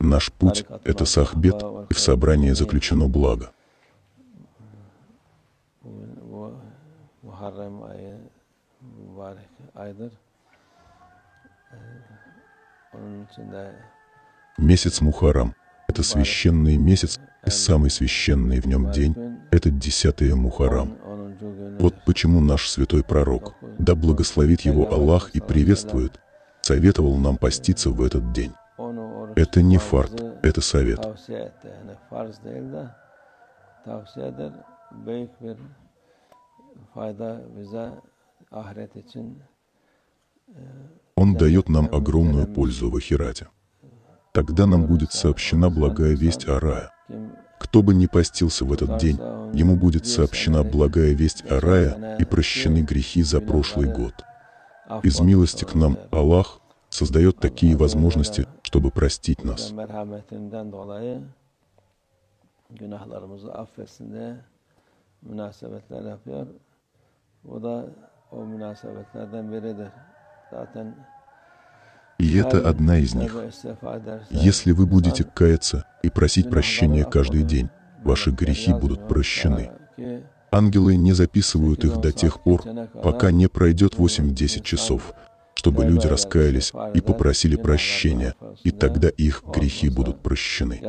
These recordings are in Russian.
Наш путь — это сахбет, и в собрании заключено благо. Месяц Мухарам — это священный месяц, и самый священный в нем день — это десятое Мухарам. 10. günü Вот почему наш святой пророк, да благословит его Аллах и приветствует, советовал нам поститься в этот день. Это не фарт, это совет. Он дает нам огромную пользу в Ахирате. Тогда нам будет сообщена благая весть о рае. Кто бы ни постился в этот день, ему будет сообщена благая весть о рае и прощены грехи за прошлый год. Из милости к нам Аллах создает такие возможности, чтобы простить нас. Zaten И это одна из них. Если вы будете каяться и просить прощения каждый день, ваши грехи будут прощены. Ангелы не записывают их до тех пор, пока не пройдет 8-10 часов, чтобы люди раскаялись и попросили прощения, и тогда их грехи будут прощены.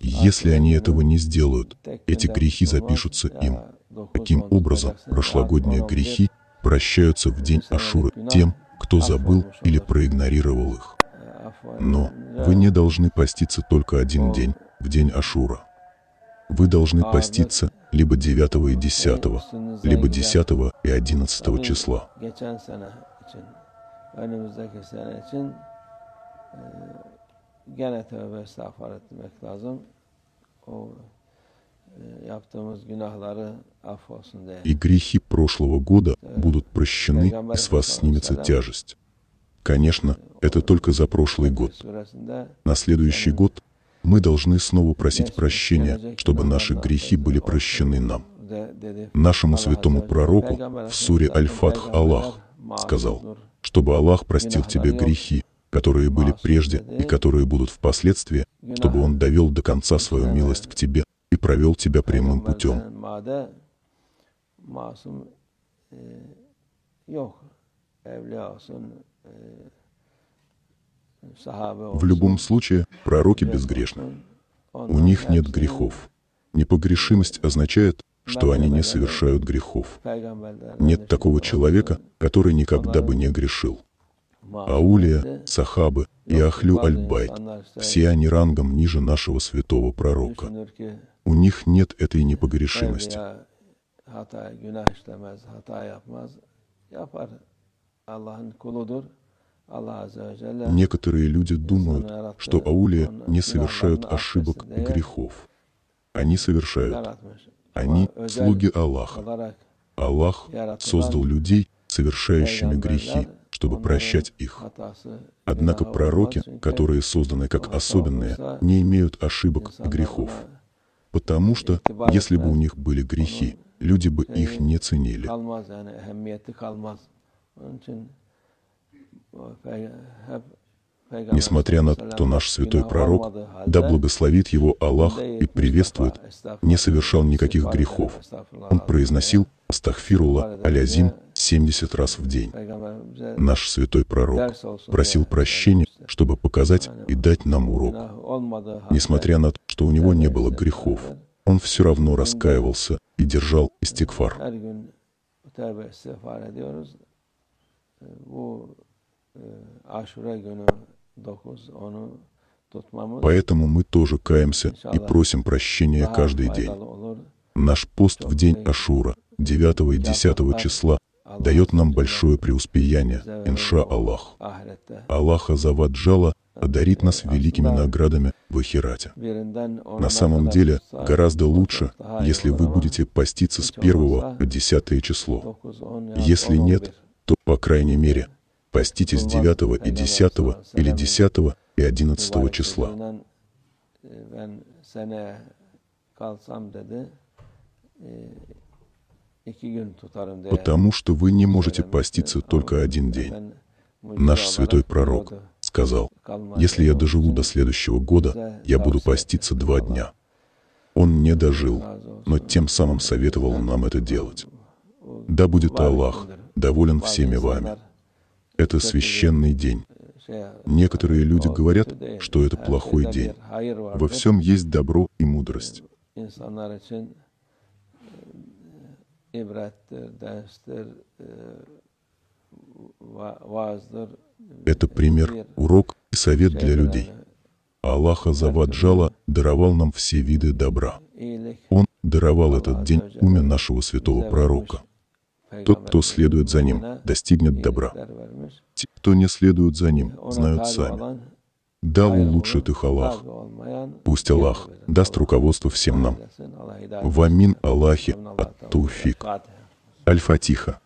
Если они этого не сделают, эти грехи запишутся им. Таким образом, прошлогодние грехи прощаются в день Ашуры тем, кто забыл или проигнорировал их. Но вы не должны поститься только один день, в день Ашура. Вы должны поститься либо 9 и 10, либо 10 и 11 числа. Gene tövbe estağfar etmek lazım. O e. И грехи прошлого года будут прощены, и с вас снимется тяжесть. Конечно, это только за прошлый год. На следующий год мы должны снова просить прощения, чтобы наши грехи были прощены нам. Нашему святому пророку в суре Аль-Фатх Аллах сказал, чтобы Аллах простил тебе грехи, которые были прежде и которые будут впоследствии, чтобы Он довел до конца свою милость к тебе и провел тебя прямым путем. E, sahabe olsun. В любом случае, пророки безгрешны. У них нет грехов. Непогрешимость означает, что они не совершают грехов. Нет такого человека, который никогда бы не грешил. Аулия, Сахабы и Ахлю Аль-Байт – все они рангом ниже нашего святого пророка. У них нет этой непогрешимости. Некоторые люди думают, что аулия не совершают ошибок и грехов. Они совершают. Они слуги Аллаха. Аллах создал людей, совершающими грехи, чтобы прощать их. Однако пророки, которые созданы как особенные, не имеют ошибок и грехов. Потому что, если бы у них были грехи, люди бы их не ценили. Несмотря на то, наш святой пророк, да благословит его Аллах и приветствует, не совершал никаких грехов. Он произносил Астахфирулла Алязим 70 раз в день. Наш святой пророк просил прощения, чтобы показать и дать нам урок. Несмотря на то, что у него не было грехов, он все равно раскаивался и держал истикфар. Her gün tövbe istiğfar ediyoruz. Bu aşure günü 9 onu tutmamız Поэтому мы тоже каемся и просим прощения каждый день. Наш пост в день Ашура, 9 и 10 числа, дает нам большое преуспеяние, инша Аллах. Ahirette Аллаха Заваджала одарит нас великими наградами в Ахирате. На самом деле, гораздо лучше, если вы будете поститься с 1 по 10 число. 9, 10 ya Если нет, 11. то, по крайней мере, поститесь 9 и 10 или 10 и 11 числа. Kalsam dedi e, Потому что вы не можете поститься только один день. Наш святой пророк сказал, если я доживу до следующего года, я буду поститься два дня. Он не дожил, но тем самым советовал нам это делать. Да будет Аллах доволен всеми вами. Это священный день. Некоторые люди говорят, что это плохой день. hayır Во всем есть добро и мудрость. Это пример, урок и совет для людей. Аллах Азаваджала даровал нам все виды добра. Он даровал этот день уме нашего святого пророка. Тот, кто следует за ним, достигнет добра. Те, кто не следует за ним, знают сами. Да улучшит их Аллах. Пусть Аллах даст руководство всем нам. eylesin, Allah hidayet В амин versin. Аллахе Allah'tan ат-Тауфик. Fatiha. Аль-Фатиха.